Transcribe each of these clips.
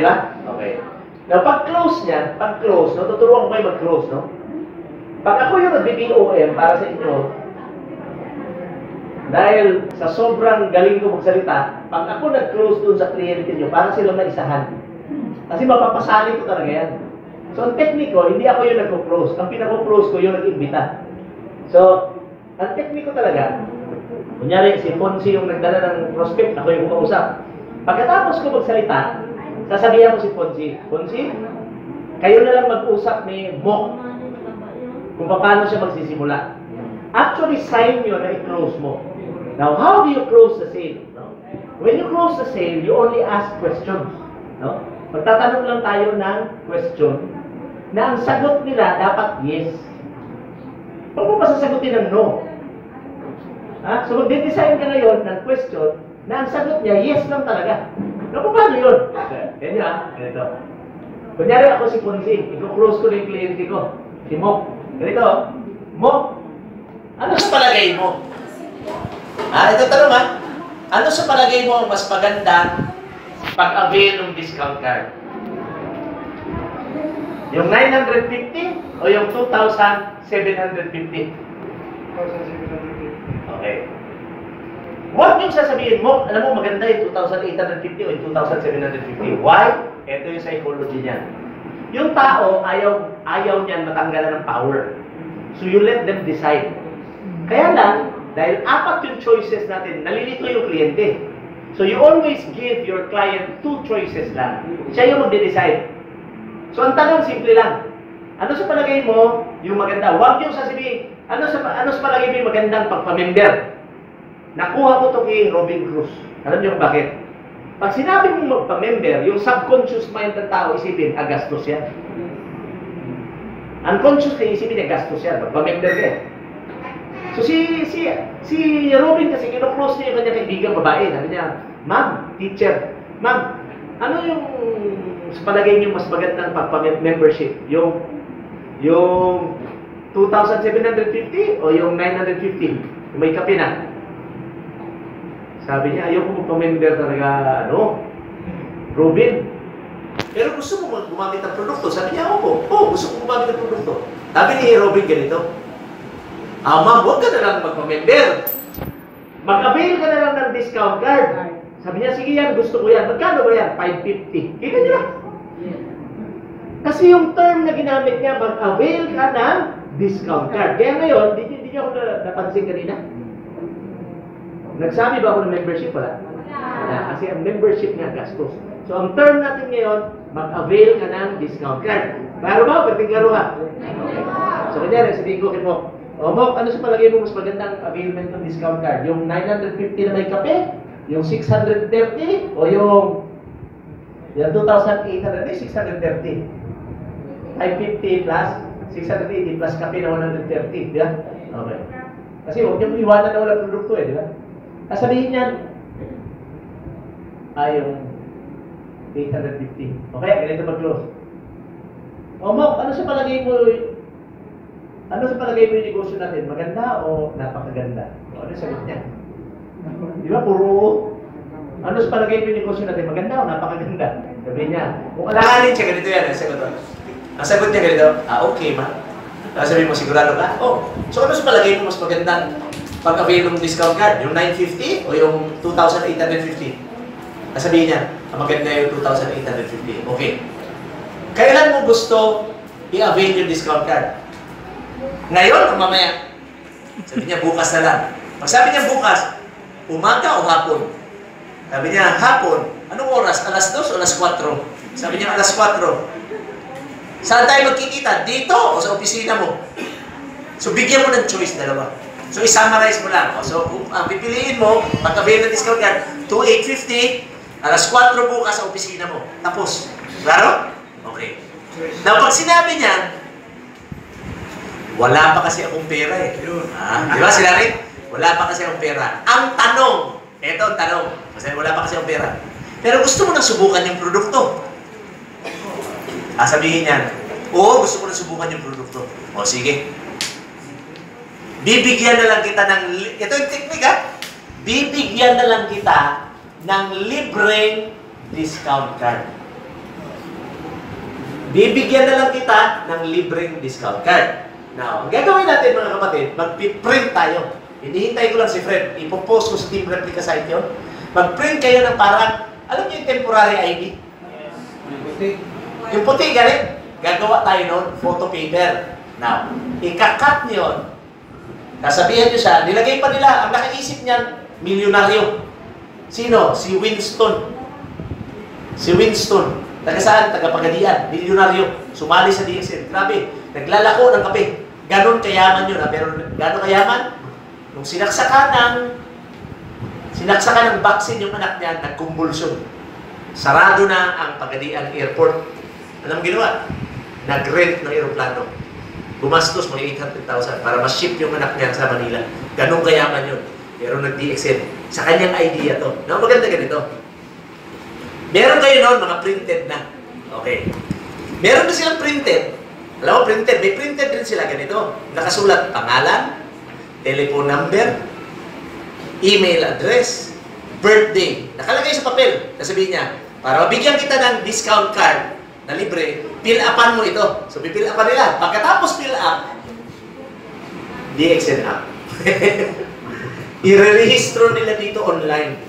Diba? Okay. Now, pag close niyan, pag close, no, tuturuan ko kayo mag-close, no? Pag ako yung nag-BPOM para sa inyo, dahil sa sobrang galing ko magsalita, pag ako nag-close doon sa kliyente nyo, para silang naisahan. Kasi mapapasali ko talaga yan. So, ang technique ko, hindi ako yung nag-close. Ang pinako-close ko yung nag-imbita. So, ang technique ko talaga, kunyari si Fonzie yung nagdala ng prospect, ako yung kumausap. Pagkatapos ko magsalita, sasabihan ko si Fonzie, Fonzie, kayo na lang mag-usap ni Mok kung paano siya magsisimula. Actually, sign nyo na i-close mo. Now, how do you close the sale? No? When you close the sale, you only ask questions. No? Magtatanong lang tayo ng question na ang sagot nila dapat yes. Huwag mo masasagutin ng no. Ha? So, mag-design ka ngayon ng question na ang sagot niya, yes lang talaga. No, paano yun? Yan yun, ha? Ganito. Kunyari ako si Ponzi, i-close ko na yung kliyente ko. Si Mok. Ganito, Mok, ano sa palagay mo? Ah, ito tanong ha. Ano sa palagay mo ang mas maganda pag-avail ng discount card? Yung 950 o yung 2,750? Okay. Huwag yung sasabihin mo, alam mo maganda yung 2,850 o yung 2,750. Why? Ito yung psychology niya. Yung tao, ayaw, ayaw niyan matanggalan ng power. So you let them decide. Kaya lang, dahil apat yung choices natin, nalilito yung kliyente. So you always give your client two choices lang. Siya yung magde-decide. So ang tanong, simple lang. Ano sa palagay mo yung maganda? Huwag yung sasabihin, ano sa, ano sa palagay mo yung magandang pagpamember? Nakuha ko to kay Robin Cruz. Alam niyo bakit? Pag sinabi mong magpa-member, yung subconscious mind ng tao isipin, ah, gastos yan. Unconscious na isipin niya, gastos yan. Magpa-member ka eh. So si si si Robin kasi kino-close niya yung kanyang kaibigan babae. Sabi niya, Ma'am, teacher, Ma'am, ano yung sa palagay niyo mas magandang pagpa-membership? Yung yung 2,750 o yung 950? Yung may kape na. Sabi niya, ayaw ko magpa-member talaga, ano, Robin. Pero gusto mo gumamit ng produkto. Sabi niya, opo. Oo, gusto ko gumamit ng produkto. Sabi ni Robin ganito, Ah, ma'am, huwag ka na lang magpa-member. Mag-avail ka na lang ng discount card. Sabi niya, sige yan, gusto ko yan. Magkano ba yan? 550. Kita niyo lang. Kasi yung term na ginamit niya, mag-avail ka ng discount card. Kaya ngayon, di, di, di niyo ako na, napansin kanina. Nagsabi ba ako ng membership? Wala. Wala. Kasi ang membership niya, gastos. So, ang term natin ngayon, mag-avail ka ng discount card. Klaro ba? Pagting klaro ha? Okay. So, kanya, sabihin ko kay Mok, o Mok, ano sa palagay mo mas magandang availment ng discount card? Yung 950 na may kape? Yung 630? O yung yung 2,800? Eh, 630. 550 plus 680 plus kape na 130. Di ba? Okay. Kasi huwag niyong iwanan na walang produkto eh, di ba? Sasabihin niyan, ay yung 850. Okay, ganito mag-close. O Mok, ano sa palagay mo ano sa palagay mo yung negosyo natin? Maganda o napakaganda? O ano sagot niya? Di ba, puro ano sa palagay mo yung negosyo natin? Maganda o napakaganda? Sabi niya, kung alanganin siya, ganito yan, ang sagot. Ang sagot niya ganito, ah, okay ma. Ah, sabi mo, sigurado ka? Oh. So ano sa palagay mo mas magandang pag-avail ng discount card? Yung 950 o yung 2,850? Sabihin niya, ang maganda yung 2,850. Okay. Kailan mo gusto i-avail yung discount card? Ngayon o mamaya? Sabi niya, bukas na lang. Pag sabi niya bukas, umaga o hapon? Sabi niya, hapon. Anong oras? Alas 2 o alas 4? Sabi niya, alas 4. Saan tayo magkikita? Dito o sa opisina mo? So, bigyan mo ng choice, dalawa. So, i-summarize mo lang. So, kung ang pipiliin mo, pag-avail ng discount card, 2,850, alas 4 bukas sa opisina mo. Tapos. Klaro? Okay. Now, pag sinabi niya, wala pa kasi akong pera eh. Ah, di ba sila rin? Wala pa kasi akong pera. Ang tanong, eto ang tanong, kasi wala pa kasi akong pera. Pero gusto mo nang subukan yung produkto. Ah, sabihin niyan, oo, gusto ko nang subukan yung produkto. O, sige. Bibigyan na lang kita ng, ito yung technique ha, bibigyan na lang kita ng libreng discount card. bibigyan na lang kita ng libreng discount card. Now, ang gagawin natin mga kapatid, mag-print tayo. Hinihintay ko lang si Fred. Ipopost ko sa Team Replica site yun. Mag-print kayo ng parang, alam niyo yung temporary ID? Yung puti, galing. Gagawa tayo nun, photo paper. Now, ikakat niyo yun. Kasabihan niyo siya, nilagay pa nila, ang nakaisip niyan, milyonaryo. Sino? Si Winston. Si Winston. Taga saan? Taga Pagadian. Milyonaryo. Sumali sa DXN. Grabe. Naglalako ng kape. Ganon kayaman yun. Ha? Pero ganon kayaman? Nung sinaksakan ng sinaksakan ng vaccine yung anak niya, nagkumbulsyon. Sarado na ang Pagadian Airport. Alam ginawa? Nag-rent ng aeroplano. Gumastos mga 800,000 para ma-ship yung anak niya sa Manila. Ganong kayaman yun. Pero nag-DXN. Sa kanyang idea to. No, maganda ganito. Meron kayo noon, mga printed na. Okay. Meron na silang printed. Alam mo, printed. May printed rin sila ganito. Nakasulat pangalan, telephone number, email address, birthday. Nakalagay sa papel. Nasabihin niya, para mabigyan kita ng discount card na libre, fill upan mo ito. So, pipill upan nila. Pagkatapos fill up, DXN app. Irerehistro nila dito online.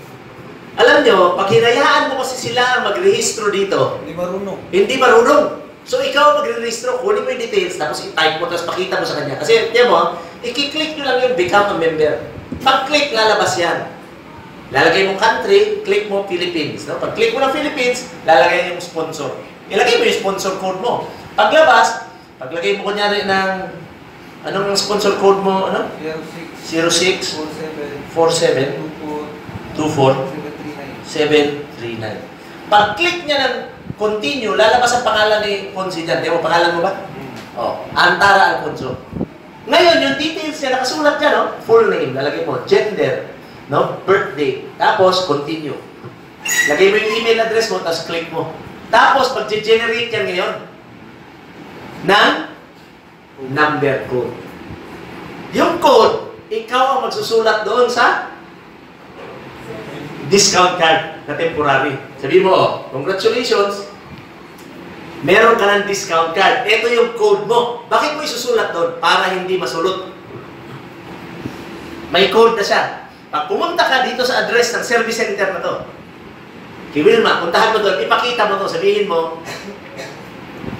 Alam nyo, pag hinayaan mo kasi sila magrehistro dito, Hindi marunong. hindi marunong. So ikaw magre-rehistro, kunin mo yung details, tapos i-type mo, tapos pakita mo sa kanya. Kasi, tiyan mo, i-click nyo lang yung become a member. Pag-click, lalabas yan. Lalagay mo country, click mo Philippines. No? Pag click mo ng Philippines, lalagay yung sponsor. Ilagay mo yung sponsor code mo. Paglabas, paglagay mo kunyari ng, anong sponsor code mo, ano? 06, 06 47, 47 24, 24 739. 739. Pag-click niya ng continue, lalabas ang pangalan ni. Di mo, pangalan mo ba? Oh, Antara Alfonso. Ngayon, yung details niya, nakasulat dyan, no? Full name, lalagay mo, gender, no? Birthday, tapos continue. Lagay mo yung email address mo, tapos click mo. Tapos, pag-generate yan ngayon, ng number code. Yung code, ikaw ang magsusulat doon sa discount card na temporary. Sabi mo, oh, congratulations, meron ka ng discount card. Ito yung code mo. Bakit mo isusulat doon? Para hindi masulot. May code na siya. Pag pumunta ka dito sa address ng service center na to, kay Wilma, puntahan mo doon, ipakita mo to, sabihin mo,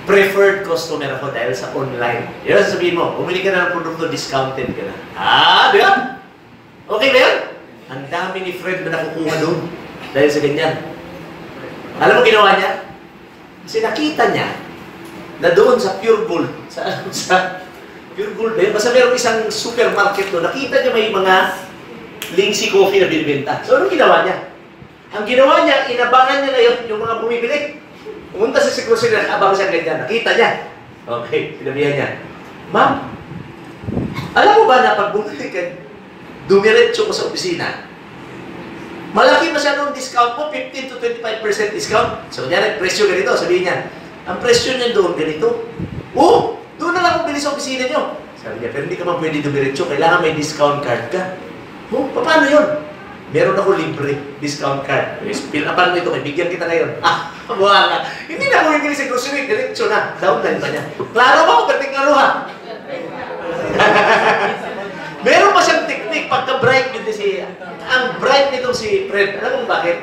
preferred customer ako dahil sa online. Yun sabihin mo, bumili ka na ng produkto, discounted ka na. Ah, di ba? Okay ba yun? Ang dami ni Fred na nakukuha doon dahil sa ganyan. Alam mo ginawa niya? Kasi nakita niya na doon sa Pure Gold, sa, sa Pure Gold ba yun? Basta meron isang supermarket doon, nakita niya may mga Lingsi coffee na binibenta. So, anong ginawa niya? Ang ginawa niya, inabangan niya na yun, yung mga bumibili. Pumunta sa security na abang siya ganyan. Nakita niya. Okay, sinabihan niya. Ma'am, alam mo ba na pag bumili ka, dumiretso ko sa opisina, malaki masyadong discount mo, 15 to 25% discount. So, kunyari, presyo ganito, sabihin niya, ang presyo niya doon ganito. Oh, doon na lang ako bili sa opisina niyo. Sabi niya, pero hindi ka man pwede dumiretso, kailangan may discount card ka. Oh, paano yun? Meron ako libre discount card. Fill upan mo ito, may bigyan kita ngayon. Ah, ka. Hindi na ako bibili sa grocery, diretso na. Downline pa niya. Klaro ba ako? Perting klaro ha? Meron pa siyang technique pagka-bright nito si... Ang bright nito si Fred. Alam mo bakit?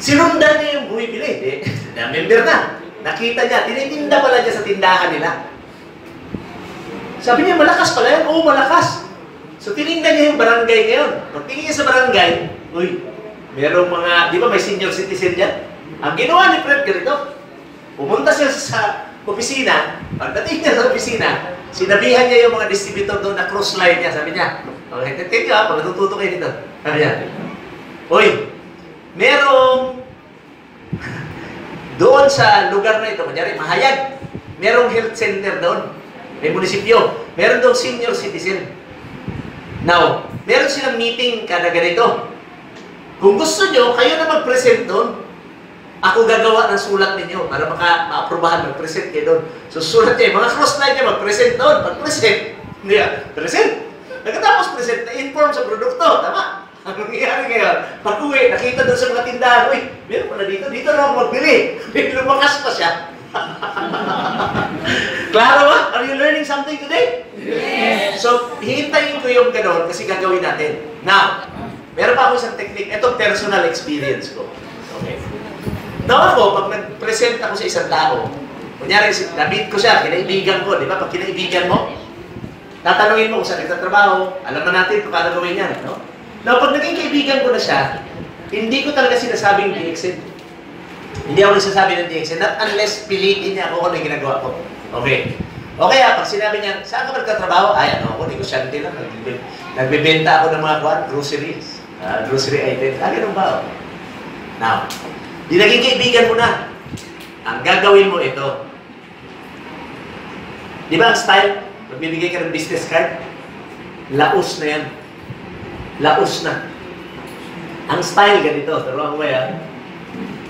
Sinundan niya yung bumibili. Eh, na member na. Nakita niya. Tinitinda pala niya sa tindahan nila. Sabi niya, malakas pala yan. Oo, malakas. So, tinignan niya yung barangay ngayon. Pagtingin niya sa barangay, uy, merong mga, di ba may senior citizen dyan? Ang ginawa ni Fred ganito, pumunta siya sa opisina, pagdating niya sa opisina, sinabihan niya yung mga distributor doon na cross line niya. Sabi niya, okay, tingnan niyo ha, pag natututo kayo dito. Sabi niya, uy, merong doon sa lugar na ito, kunyari, Mahayag, merong health center doon. May munisipyo. Meron daw senior citizen. Now, meron silang meeting kada ganito. Kung gusto nyo, kayo na mag-present doon. Ako gagawa ng sulat ninyo para maka ma-aprobahan mag-present kayo doon. So, sulat niya, mga cross-line niya, mag-present doon. Pag-present, hindi ah, present. Nagkatapos present, na-inform sa produkto. Tama? Ang nangyayari ngayon, pag uwi, nakita doon sa mga tindahan, uy, meron pala dito, dito na ako magbili. Lumakas pa siya. Klaro ba? Are you learning something today? Yes! So, hihintayin ko yung gano'n kasi gagawin natin. Now, meron pa ako isang technique. Ito, personal experience ko. Okay. Now ako, pag nag-present ako sa isang tao, kunyari, na-meet ko siya, kinaibigan ko, di ba? Pag kinaibigan mo, tatanungin mo kung saan nagtatrabaho, alam na natin kung paano gawin yan, no? Now, pag naging kaibigan ko na siya, hindi ko talaga sinasabing DXN. Hindi ako nagsasabi ng DXN, not unless pilitin niya ako kung ano ginagawa ko. Okay. O kaya, pag sinabi niya, saan ka ba nagtatrabaho? Ay, ano ako, negosyante lang. Nagbe- Nagbebenta ako ng mga kuwan, groceries. ah, grocery items. Ah, ganun ba? oh? Now, di naging kaibigan mo na. Ang gagawin mo ito. Di ba ang style? Magbibigay ka ng business card? Laos na yan. Laos na. Ang style ganito, wrong way ah.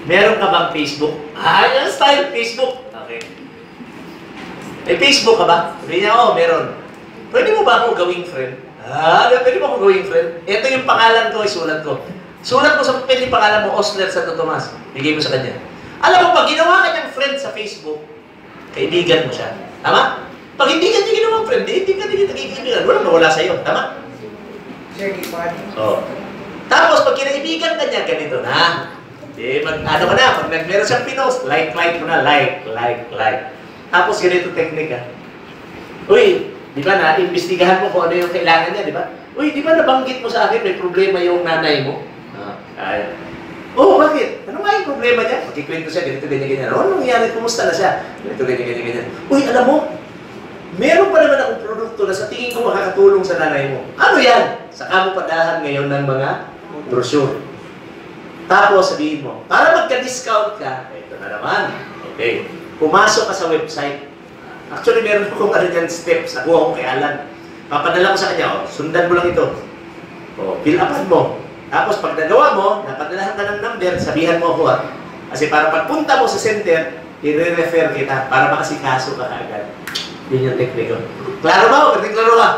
Meron ka bang Facebook? Ah, yung style, Facebook. May Facebook ka ba? Sabi niya, oo, meron. Pwede mo ba ako gawing friend? Ah, pwede mo ako gawing friend? Ito yung pangalan ko, isulat ko. Sulat mo sa pwede pangalan mo, Osler Santo Tomas. Bigay mo sa kanya. Alam mo, pag ginawa ka niyang friend sa Facebook, kaibigan mo siya. Tama? Pag hindi ka niya ginawang friend, di, hindi ka niya naging kaibigan. Wala nawala sa'yo. Tama? Oo. Tapos, pag kinaibigan ka niya, ganito na. Di, mag, ano ka na, pag nag- meron siyang pinost, like, like mo na, like, like, like. Tapos, ganito ah. Uy, di ba na, imbestigahan mo kung ano yung kailangan niya, di ba? Uy, di ba nabanggit mo sa akin, may problema yung nanay mo? Ah. Oo, oh, bakit? Ano nga yung problema niya? Magkikwento siya, ganito, ganyan, ganyan. Ano nangyari? Kumusta na siya? Ganito, ganyan, ganyan, ganyan. Uy, alam mo, meron pa naman akong produkto na sa tingin ko makakatulong sa nanay mo. Ano yan? Saka mo padahan ngayon ng mga brochure. Tapos sabihin mo, para magka-discount ka, ito na naman. Okay. Pumasok ka sa website. Actually, meron akong ano dyan steps. Nakuha ko kay Alan. Papadala ko sa kanya, oh, sundan mo lang ito. O, fill upan mo. Tapos pag nagawa mo, napadalahan ka ng number, sabihan mo ako ah. Kasi para pagpunta mo sa center, i-refer kita para makasikaso ka agad. Yun yung tekniko. Klaro ba? o? Klaro ba?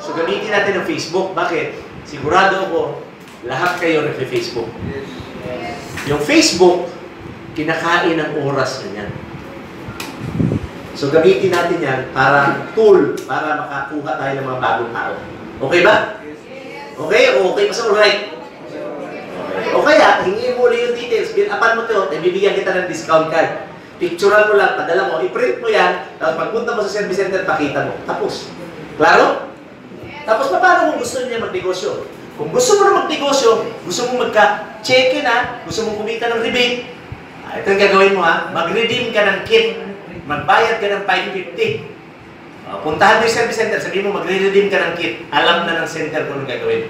So gamitin natin ang Facebook. Bakit? Sigurado ako, lahat kayo nagpe-Facebook. Yung Facebook, kinakain ng oras na yan. So gamitin natin yan para tool, para makakuha tayo ng mga bagong tao. Okay ba? Okay? Okay pa sa alright? O kaya, hingin mo ulit yung details, bill-upan mo to, eh, bibigyan kita ng discount card. Picturean mo lang, padala mo, i-print mo yan, tapos pagpunta mo sa service center, pakita mo. Tapos. Klaro? Tapos paano kung gusto niya magnegosyo? Kung gusto mo na magnegosyo, gusto mo magka-check na, gusto mo kumita ng rebate, ah, ito yung gagawin mo ha, mag-redeem ka ng kit, magbayad ka ng 550. Uh, puntahan mo yung service center, sabihin mo magre-redeem ka ng kit, alam na ng center kung anong gagawin.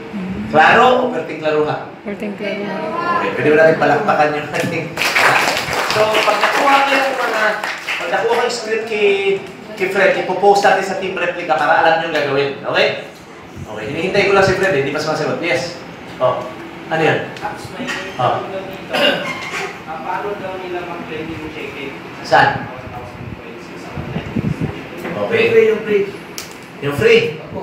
Klaro o perting klaro ha? Perting klaro. Okay, pwede mo natin palakpakan yung ating... So, pag nakuha ko yung mga... Pag nakuha ko yung script kay, kay Fred, ipopost natin sa Team Replica para alam nyo yung gagawin. Okay? Okay, hinihintay ko lang si Fred, eh, hindi pa sumasagot. Yes. Oh, ano yan? Apps may Ah. dito. Ah, paano daw nila mag-claim yung check-in? Saan? 1,000 points sa mga Okay. yung free. Yung free. Opo.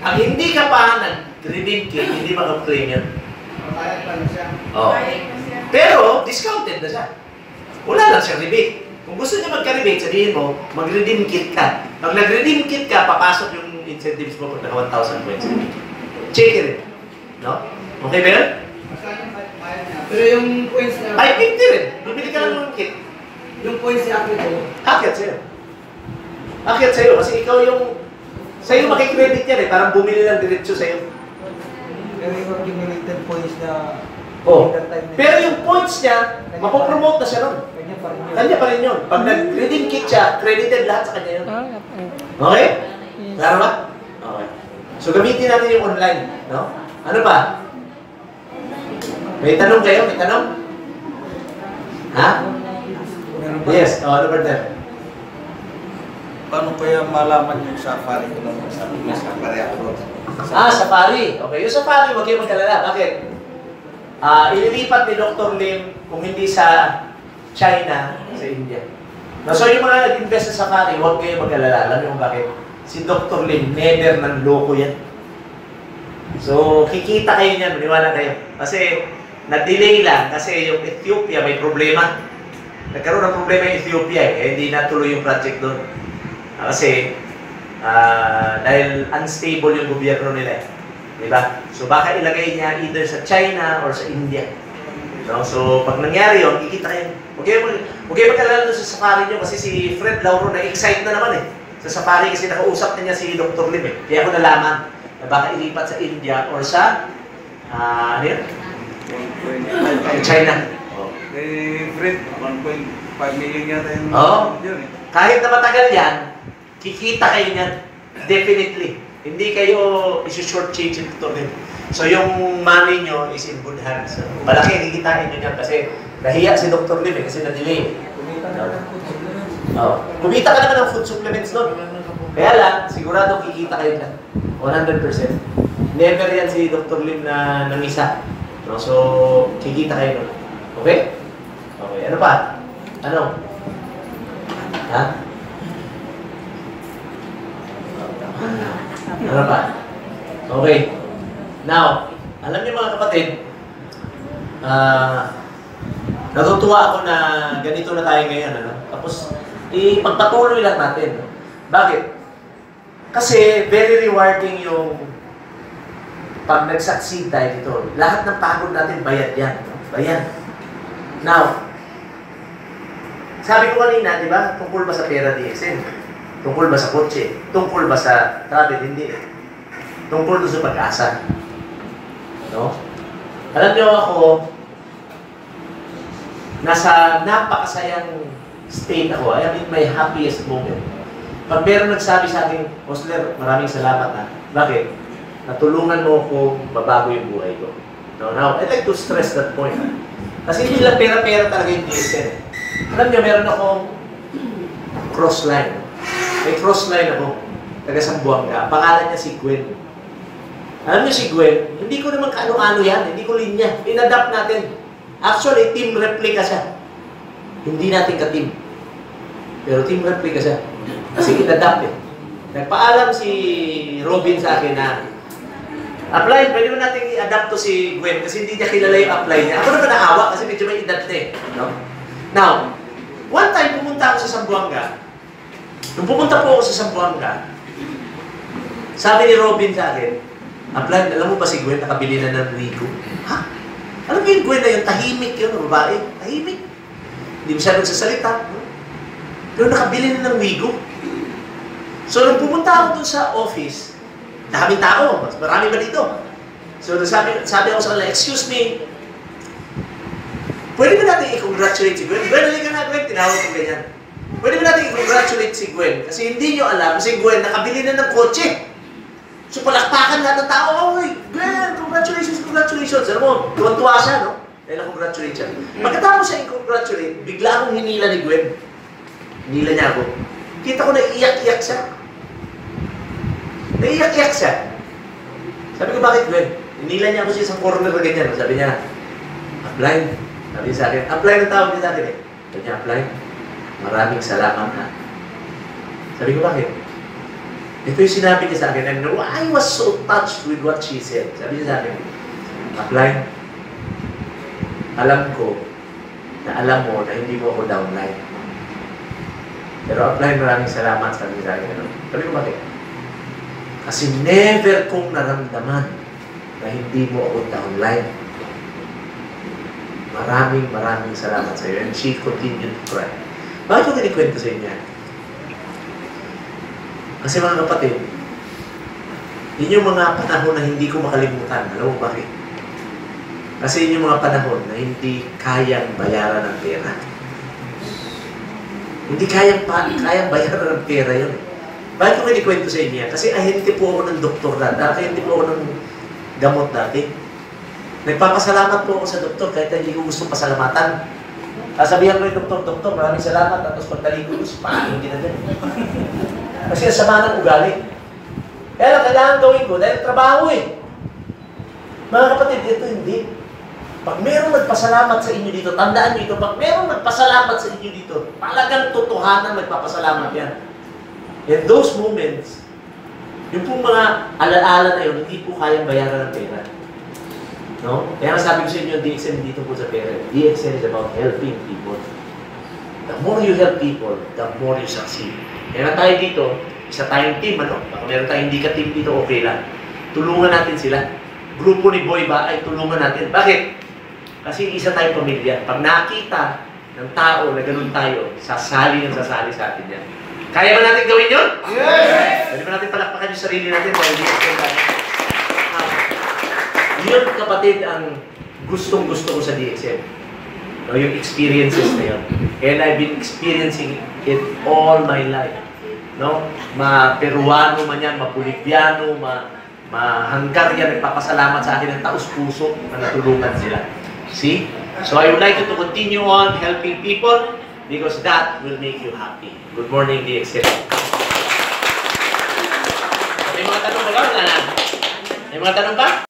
Ang hindi ka pa nag-redeem kit, hindi maka-claim yan. Makayag pa na siya. Oh. Pero, discounted na siya. Wala lang siyang rebate. Kung gusto niya magka-rebate, sabihin mo, mag-redeem kit ka. Pag nag-redeem kit ka, papasok yung incentives mo pag naka 1,000 points. Check it. No? Okay ba yun? Pero yung points niya, 550 rin. Bibili ka lang ng kit. yung points niya ako ito, Akyat sa'yo. Akyat sa'yo kasi ikaw yung sa'yo makikredit yan eh. Parang bumili lang diretso sa'yo. Pero yung accumulated points na Oh. Pero yung points niya, mapopromote na siya nun. kanya pa rin yun. Kanya pa rin yun. Pag nag-redeem kit siya, credited lahat sa kanya yun. Ah, okay. Klaro ba? Okay. So gamitin natin yung online, no? Ano pa? May tanong kayo? May tanong? Ha? Yes. Oh, ano ba? Paano kaya malaman yung safari ko naman sa may safari abroad? Ah, safari. Okay, yung safari, huwag kayo magkalala. Bakit? Ah, ililipat ni Dr. Lim kung hindi sa China, sa India. No, so yung mga nag-invest sa safari, huwag kayo mag-alala. Alam niyo bakit? Si Dr. Lim, never ng loko yan. So, kikita kayo niyan, maniwala kayo. Kasi, na-delay lang kasi yung Ethiopia may problema. nagkaroon ng problema yung Ethiopia eh, hindi natuloy yung project doon. Ah, Kasi, ah, dahil unstable yung gobyerno nila eh. Di ba? So baka ilagay niya either sa China or sa India. No? So pag nangyari yun, kikita kayo. Huwag kayo, mag- huwag kayo mag-alala doon sa safari niyo kasi si Fred Lauro na-excite na naman eh. Sa safari kasi nakausap na niya si Dr. Lim eh. Kaya ako nalaman na baka ilipat sa India or sa ah ano yun? China. Oh. Eh, Fred, 1.5 million yata yung Oo. yun eh. Kahit na matagal yan, kikita kayo niyan. Definitely. Hindi kayo isi-short change yung. Lim. So yung money nyo is in good hands. Malaki kikitain nyo niyan kasi nahiya si Dr. Lim eh, kasi na-delay. Oh. Kumita ka naman ng food supplements doon. Kaya lang, sigurado kikita kayo dyan. 100%. Never yan si Dr. Lim na nangisa. No? So, kikita kayo doon. Okay? Okay. Ano pa? Ano? Ha? Ano pa? Okay. Now, alam niyo mga kapatid, ah, natutuwa ako na ganito na tayo ngayon. Ano? Tapos, ipagpatuloy lang natin. Bakit? Kasi very rewarding yung pag nag-succeed tayo dito. Lahat ng pagod natin, bayad yan. Bayad. Now, sabi ko kanina, di ba, tungkol ba sa pera DSM? Tungkol ba sa kotse? Tungkol ba sa travel? Hindi. Tungkol doon sa pag-asa. No? Alam niyo ako, nasa napakasayang state ako. I am my happiest moment. Pag meron nagsabi sa akin, Osler, maraming salamat ha. Bakit? Natulungan mo ako mabago yung buhay ko. No, now, I'd like to stress that point. Kasi hindi lang pera-pera talaga yung DSN. Alam niyo, meron akong cross line. May cross line ako. Taga Sambuanga. Pangalan niya si Gwen. Alam niyo si Gwen, hindi ko naman kaano-ano yan. Hindi ko linya. Inadapt natin. Actually, team replica siya. Hindi natin ka-team. Pero team replica siya. Kasi inadapt eh. Nagpaalam si Robin sa akin na Apply, pwede mo natin i-adapt to si Gwen kasi hindi niya kilala yung apply niya. Ako naman naawa kasi medyo may edad na eh. No? Now, one time pumunta ako sa Sambuanga. Nung pumunta po ako sa Sambuanga, sabi ni Robin sa akin, apply, alam mo ba si Gwen nakabili na ng Wigo? Ha? Alam mo yung Gwen na yung tahimik yun, babae? Tahimik. Hindi mo siya nagsasalita. no? Pero nakabili na ng Wigo. So, nung pumunta ako dun sa office, daming tao, mas marami ba dito? So, sabi, sabi ako sa kanila, excuse me, pwede ba natin i-congratulate si Gwen? Gwen, halika na Gwen, tinawag ko ganyan. Pwede ba natin i-congratulate si Gwen? Kasi hindi nyo alam, si Gwen nakabili na ng kotse. So, palakpakan lahat ng tao, Oy, Gwen, congratulations, congratulations. Alam mo, tuwan-tuwa siya, no? Dahil na-congratulate siya. Pagkatapos siya i-congratulate, bigla akong hinila ni Gwen. Hinila niya ako. Kita ko na iyak-iyak siya. Naiyak-iyak siya. Sabi ko, bakit Gwen? Hinila niya ako sa isang corner na ganyan. Sabi niya, apply. Sabi niya sa akin, apply na tawag niya sa akin eh. Sabi niya, apply. Maraming salamat ha. Sabi ko, bakit? Ito yung sinabi niya sa akin. And I was so touched with what she said. Sabi niya sa akin, apply. Alam ko na alam mo na hindi mo ako downline. Pero apply, maraming salamat. Sabi niya sa akin. Ano? Sabi ko, bakit? Kasi never kong naramdaman na hindi mo ako downline. Maraming maraming salamat sa iyo. And she continued to cry. Bakit ko kinikwento sa inyo? Kasi mga kapatid, yun yung mga panahon na hindi ko makalimutan. Alam mo bakit? Kasi yun yung mga panahon na hindi kayang bayaran ng pera. Hindi kayang, pa, kayang bayaran ng pera yun. Bakit ko kinikwento sa inyo? Kasi ahente po ako ng doktor dati. Ahente po ako ng gamot dati. Nagpapasalamat po ako sa doktor kahit hindi ko gusto pasalamatan. Sasabihan ko yung doktor, doktor, maraming salamat. Tapos pagdali ko, paano hindi na dyan. Kasi ang sama ng ugali. Kaya lang, kailangan gawin ko dahil trabaho eh. Mga kapatid, ito hindi. Pag merong nagpasalamat sa inyo dito, tandaan nyo ito, pag merong nagpasalamat sa inyo dito, talagang totohanan nagpapasalamat yan. In those moments, yung pong mga alaala na yun, hindi po kayang bayaran ng pera. No? Kaya nga sabi ko sa inyo, DXN dito po sa pera. DXN is about helping people. The more you help people, the more you succeed. Kaya nga tayo dito, isa tayong team, ano? Baka meron tayong hindi ka team dito, okay lang. Tulungan natin sila. Grupo ni Boy ba ay tulungan natin. Bakit? Kasi isa tayong pamilya. Pag nakita ng tao na ganun tayo, sasali ng sasali sa atin yan. Kaya ba natin gawin yun? Yes! Pwede ba natin palakpakan yung sarili natin dahil hindi natin yun kapatid ang gustong gusto ko sa DXM. No, yung experiences na yun. And I've been experiencing it all my life. No? Ma Peruano man yan, ma Boliviano, ma ma Hungarian, nagpapasalamat sa akin ng taus-puso na natulungan sila. See? So I would like to continue on helping people because that will make you happy. Good morning, DXM. May mga tanong ba? Na. May mga tanong ba?